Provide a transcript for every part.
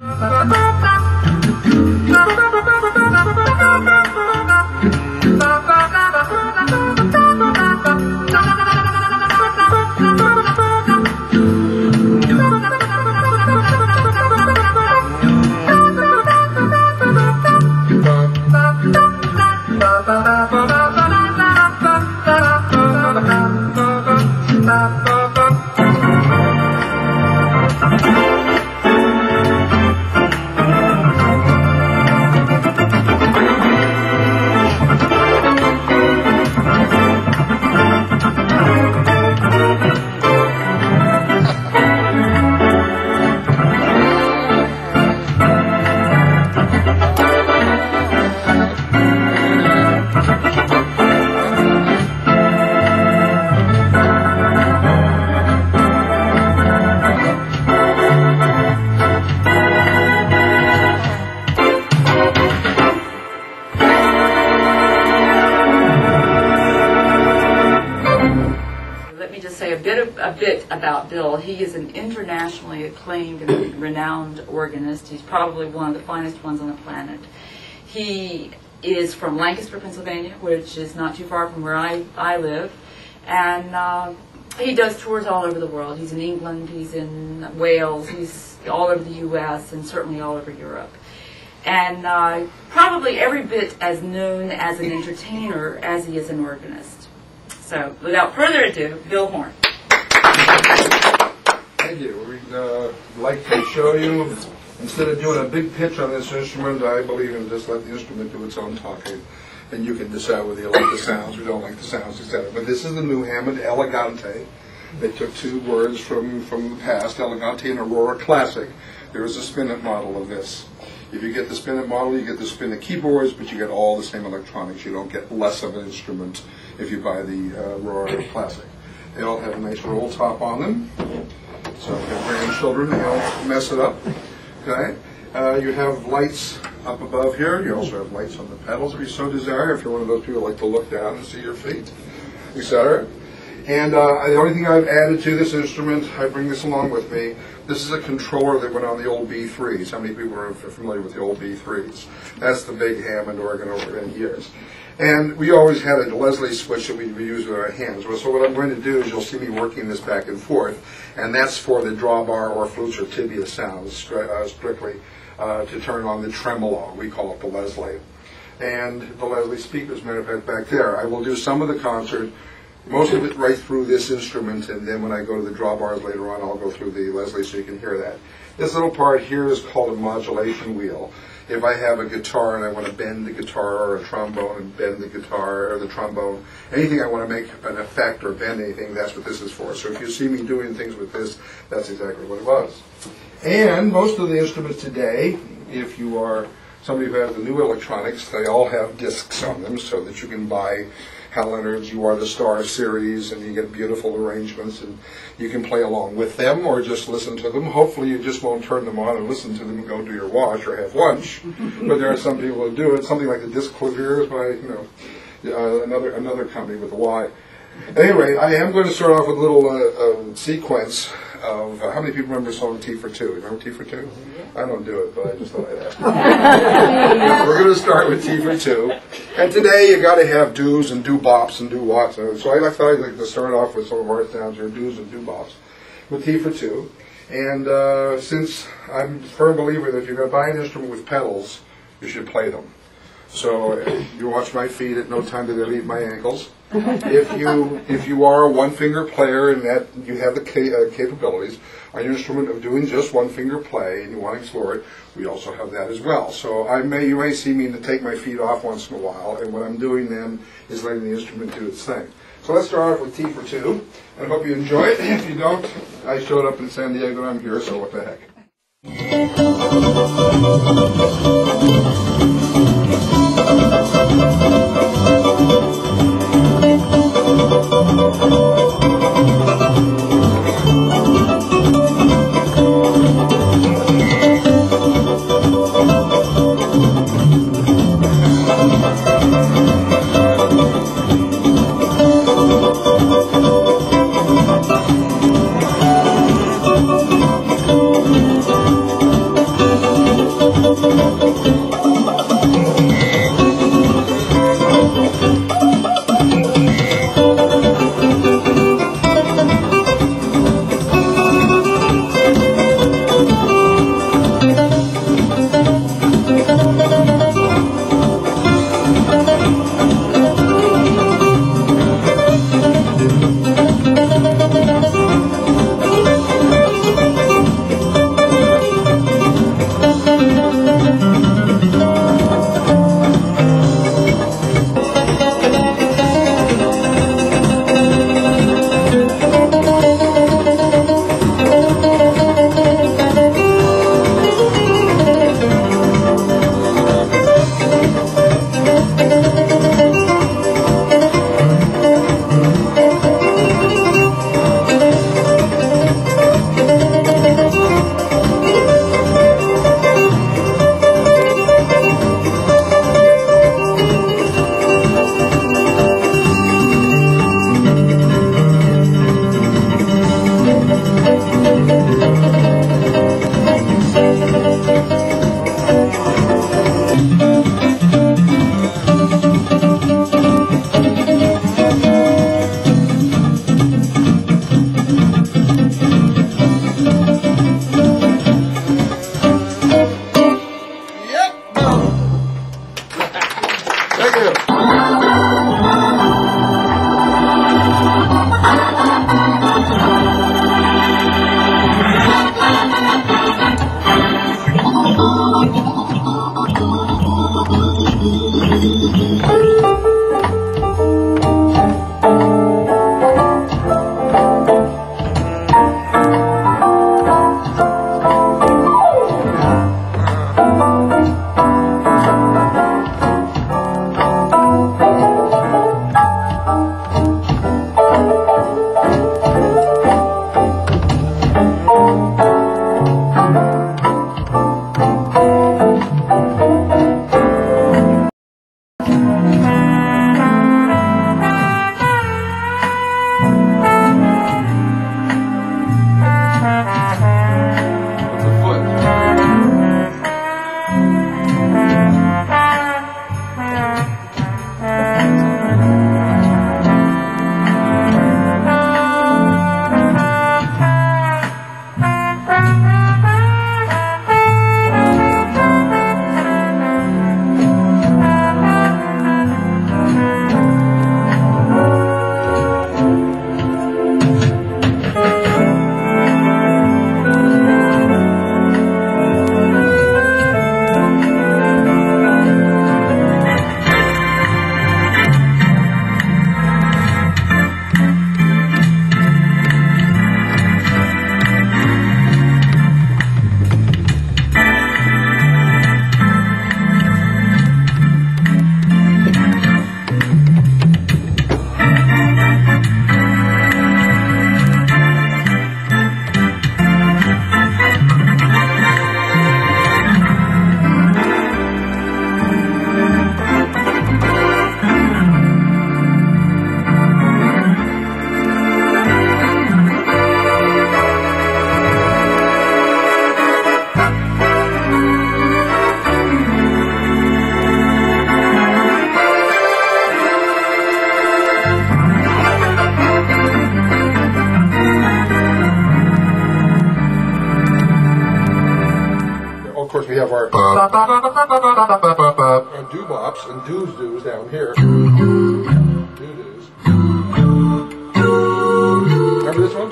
爸爸。Bit, about Bill. He is an internationally acclaimed and renowned organist. He's probably one of the finest ones on the planet. He is from Lancaster, Pennsylvania, which is not too far from where I, I live. And uh, he does tours all over the world. He's in England, he's in Wales, he's all over the U.S., and certainly all over Europe. And uh, probably every bit as known as an entertainer as he is an organist. So, without further ado, Bill Horn. Thank you. We'd uh, like to show you, instead of doing a big pitch on this instrument, I believe in just let the instrument do its own talking. And you can decide whether you like the sounds or don't like the sounds, etc. But this is the new Hammond Elegante. They took two words from, from the past, Elegante and Aurora Classic. There is a Spinet model of this. If you get the Spinet model, you get the Spinet keyboards, but you get all the same electronics. You don't get less of an instrument if you buy the uh, Aurora Classic. They all have a nice roll top on them. So if you have grandchildren, they don't mess it up. Okay? Uh, you have lights up above here. You also have lights on the pedals if you so desire, if you're one of those people who like to look down and see your feet, etc. And uh, the only thing I've added to this instrument, I bring this along with me, this is a controller that went on the old B3s. How many people are familiar with the old B3s? That's the big Hammond organ over many years. And we always had a Leslie switch that we use with our hands. So what I'm going to do is you'll see me working this back and forth, and that's for the drawbar or flutes or tibia sounds uh, strictly uh, to turn on the tremolo. We call it the Leslie. And the Leslie speakers, matter of fact, back there. I will do some of the concert, most of it right through this instrument, and then when I go to the drawbars later on, I'll go through the Leslie so you can hear that. This little part here is called a modulation wheel. If I have a guitar and I want to bend the guitar or a trombone and bend the guitar or the trombone, anything I want to make an effect or bend anything, that's what this is for. So if you see me doing things with this, that's exactly what it was. And most of the instruments today, if you are somebody who has the new electronics, they all have discs on them so that you can buy Hal Leonard's You Are the Star series and you get beautiful arrangements and you can play along with them or just listen to them. Hopefully you just won't turn them on and listen to them and go do your wash or have lunch. but there are some people who do it. Something like the Disklaviers by, you know, uh, another, another company with a Y. Anyway, I am going to start off with a little uh, uh, sequence of uh, how many people remember the song Tea for Two? Remember Tea for Two? I don't do it, but I just thought I'd ask. We're going to start with Tea for Two, and today you got to have do's and do bops and do whats. And So I thought I'd like to start off with some of our sounds here, do's and do bops, with T for Two. And uh, since I'm a firm believer that if you're going to buy an instrument with pedals, you should play them. So you watch my feet. At no time do they leave my ankles. If you if you are a one finger player and that you have the ca- uh, capabilities on your instrument of doing just one finger play and you want to explore it, we also have that as well. So I may you may see me to take my feet off once in a while, and what I'm doing then is letting the instrument do its thing. So let's start off with Tea for two. I hope you enjoy it. If you don't, I showed up in San Diego and I'm here, so what the heck. Course, we have our, our doo-bops and doos-doos down here. Doo-doos. Remember this one?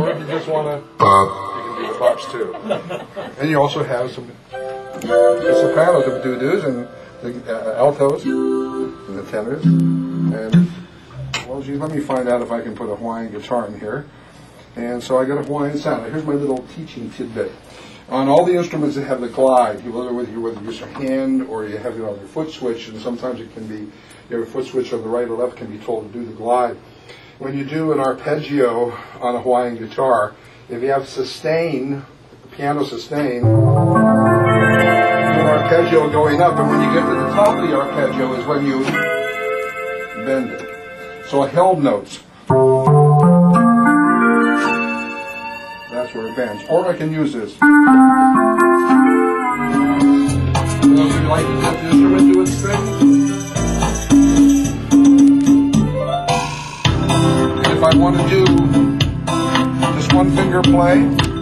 Or if you just want to, you can do the bops too. And you also have some the sopranos of doo-doos and the uh, altos and the tenors. And, geez, let me find out if I can put a Hawaiian guitar in here. And so I got a Hawaiian sound. Here's my little teaching tidbit. On all the instruments that have the glide, whether whether you use your hand or you have it on your foot switch, and sometimes it can be your foot switch on the right or left can be told to do the glide. When you do an arpeggio on a Hawaiian guitar, if you have sustain, piano sustain, arpeggio going up, and when you get to the top of the arpeggio is when you bend it. So held notes. That's where it bends. Or I can use this. And if I want to do just one finger play,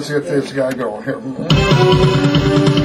let's get this guy going here.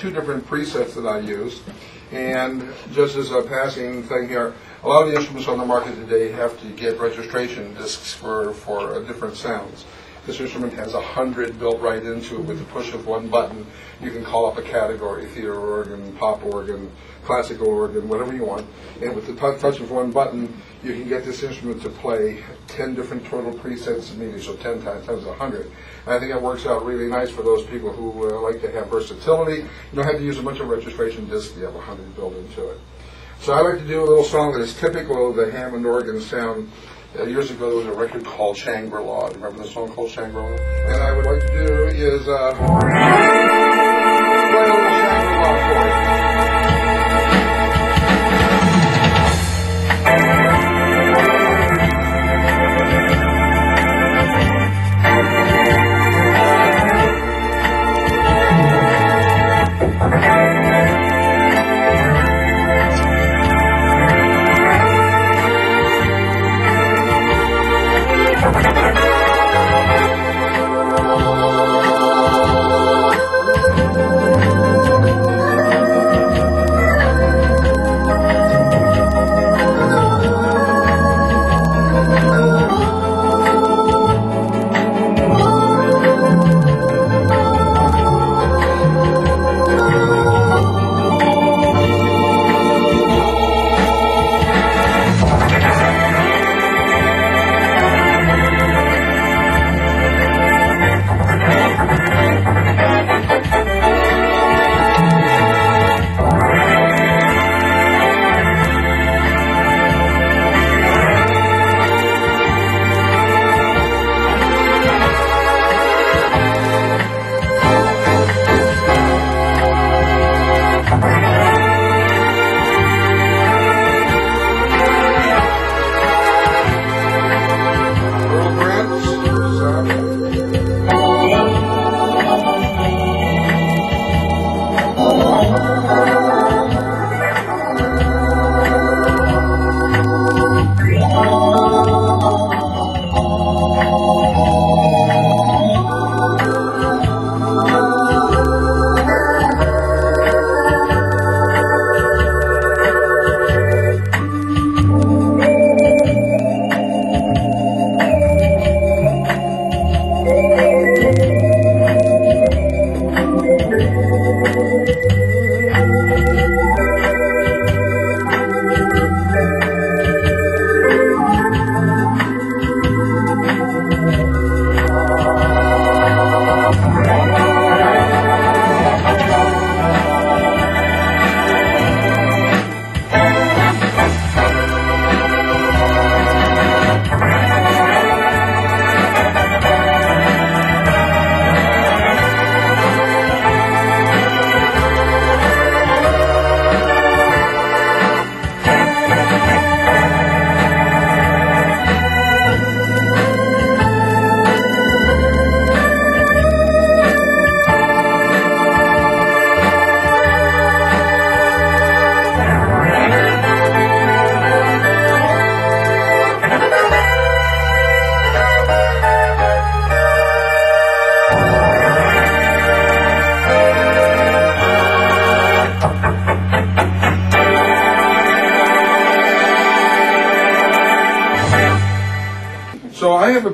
Two different presets that I use. And just as a passing thing here, a lot of the instruments on the market today have to get registration discs for, for different sounds. This instrument has a hundred built right into it with the push of one button. You can call up a category, theater organ, pop organ, classical organ, whatever you want. And with the tou- touch of one button, you can get this instrument to play 10 different total presets, maybe so 10 times times 100. And I think it works out really nice for those people who uh, like to have versatility. You don't have to use a bunch of registration discs, you have 100 built into it. So I like to do a little song that is typical of the Hammond organ sound. Uh, years ago, there was a record called Shangri-La. Remember the song called Shangri-La? And I would like to do is uh, Shangri-La for you.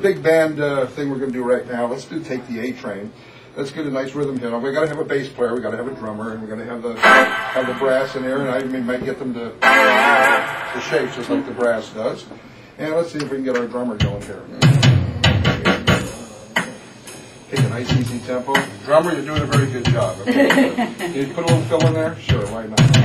Big band uh, thing we're going to do right now. Let's do Take the A Train. Let's get a nice rhythm here. We got to have a bass player, we got to have a drummer, and we're going to have the have the brass in there, and I may- might get them to to shake just like the brass does. And let's see if we can get our drummer going here. Take a nice easy tempo. Drummer, you're doing a very good job. Okay? Can you put a little fill in there? Sure, why not?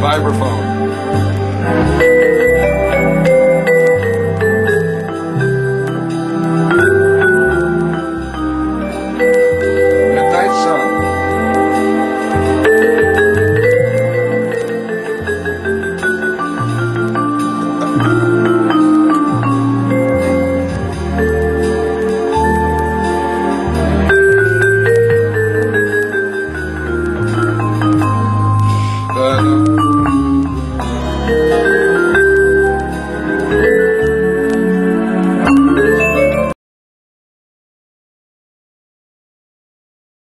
vibraphone.